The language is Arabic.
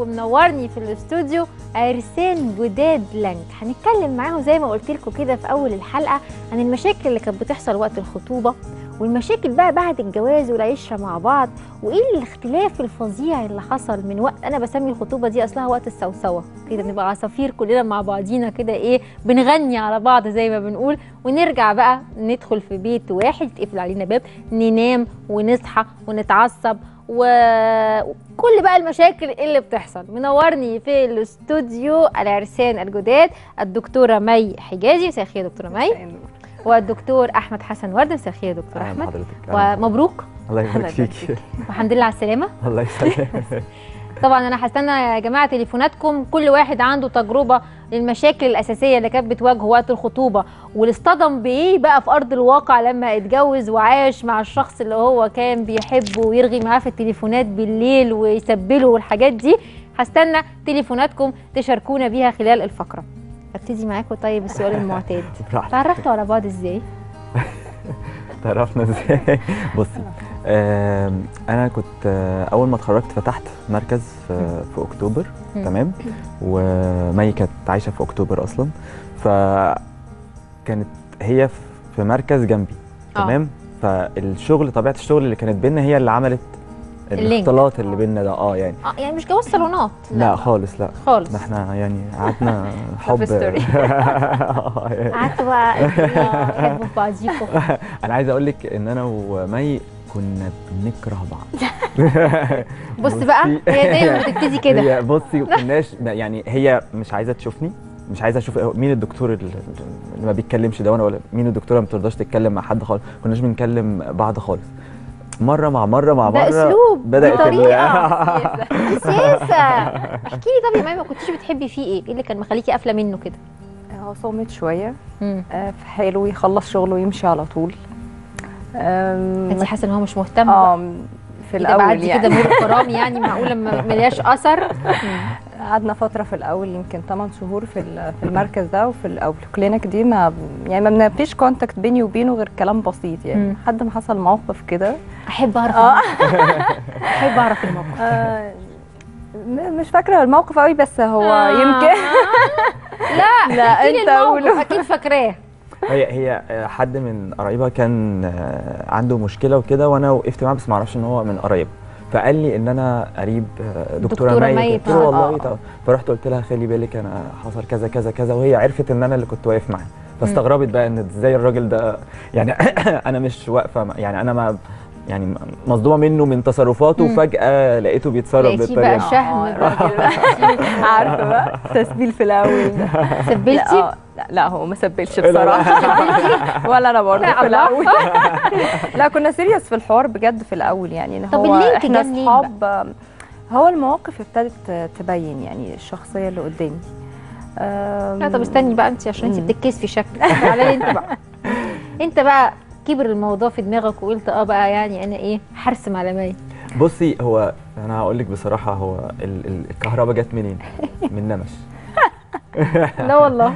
ومنورني في الاستوديو عرسان جداد لانك هنتكلم معاهم زي ما قلت لكم كده في أول الحلقة عن المشاكل اللي كانت بتحصل وقت الخطوبة والمشاكل بقى بعد الجواز والعشره مع بعض وإيه الاختلاف الفظيع اللي حصل من وقت أنا بسمي الخطوبة دي أصلها وقت السوسوة. كده نبقى عصافير كلنا مع بعضينا كده إيه بنغني على بعض زي ما بنقول ونرجع بقى ندخل في بيت واحد يتقفل علينا باب ننام ونصحى ونتعصب وكل بقى المشاكل اللي بتحصل. منورني في الاستوديو العرسان الجداد الدكتورة مي حجازي. مساء الخير يا دكتورة مي. والدكتور أحمد حسن ورده مساء الخير يا دكتور أحمد. بحضرتك. ومبروك. الله يبارك الله يبارك فيك. والحمد لله على السلامة. الله يسلمك. طبعا أنا هستنى يا جماعة تليفوناتكم. كل واحد عنده تجربة للمشاكل الأساسية اللي كانت بتواجهه وقت الخطوبة واللي اصطدم بإيه بقى في أرض الواقع لما اتجوز وعاش مع الشخص اللي هو كان بيحبه ويرغي معاه في التليفونات بالليل ويسبله والحاجات دي. هستنى تليفوناتكم تشاركونا بيها خلال الفقرة. أبتدي معاكم. طيب السؤال المعتاد. تعرفتوا على بعض إزاي؟ تعرفنا إزاي؟ بصي أنا كنت آه، أول ما اتخرجت فتحت مركز في, في أكتوبر. تمام؟ ومي كانت عايشة في أكتوبر أصلا. فكانت هي في- مركز جنبي آه. تمام؟ فالشغل طبيعة الشغل اللي كانت بينا هي اللي عملت. الاختلاط اللي بينا ده آه يعني. آه يعني مش جواز صالونات لا. خالص لا. خالص. ده إحنا يعني قعدنا حب. آه، يعني قعدتوا بقى تحبوا في بعضيكم أنا عايز أقول لك إن أنا ومي كنا بنكره بعض. بص بقى هي دايما بتبتدي كده. هي بصي كناش يعني هي مش عايزة تشوفني مش عايزة أشوف مين الدكتور اللي اللي ما بيتكلمش ده وأنا ولا مين الدكتورة ما بترضاش تتكلم مع حد خالص. كناش بنكلم بعض خالص. مرة مع مرة مع ده مره اسلوب بدات بطريقة. سياسه احكي لي طب يا ماما ما كنتيش بتحبي فيه إيه؟ إيه اللي كان مخليكي قافلة منه كده؟ هو صامت شوية. آه، في حاله يخلص شغله ويمشي على طول. انت حاسة إن هو مش مهتم؟ آه في إيه ده الأول بعدي كده يعني. مرور كرامي يعني معقولة ما ملياش أثر؟ قعدنا فترة في الأول يمكن 8 شهور في ال- في المركز ده وفي أو في الكلينيك دي ما يعني ما فيش contact بيني وبينه غير كلام بسيط يعني. لحد ما حصل موقف كده أحب أعرف الموقف. أحب أعرف الموقف آه، مش فاكرة الموقف قوي بس هو آه. يمكن لا لا، الموقف قوله. أكيد فاكراه هي هي حد من قرايبها كان آه، عنده مشكلة وكده وأنا وقفت معاه بس ما أعرفش إن هو من قرايبها فقال لي إن أنا قريب آه، دكتورة, دكتورة مي. مي قلت له بتاعت- والله. آه. طب فرحت قلت لها خلي بالك أنا حصل كذا كذا كذا وهي عرفت إن أنا اللي كنت واقف معاه فاستغربت بقى إن إزاي الراجل ده يعني أنا مش واقفة يعني أنا ما يعني مصدومة منه من تصرفاته مم. وفجاه لقيته بيتصرف لقيتيه بقى بالطريقة شهم. عارفه بقى؟ تسبيل في الأول. ده لا, سبلتي؟ لا لا هو ما سبلش لا، لا. بصراحة. ولا أنا برضه لا، في. الأول. لا كنا سيريس في الحوار بجد في الأول يعني إن طب هو إحنا أصحاب هو المواقف ابتدت تبين يعني الشخصية اللي قدامي. لا طب استني بقى انت عشان انت. بتتكسفي شكلك. تعالي أنت بقى. أنت بقى كبر الموضوع في دماغك وقلت آه بقى يعني أنا إيه هرسم على مي. بصي هو أنا هقول لك بصراحة هو ال- ال- الكهرباء جت منين؟ من نمش. لا والله.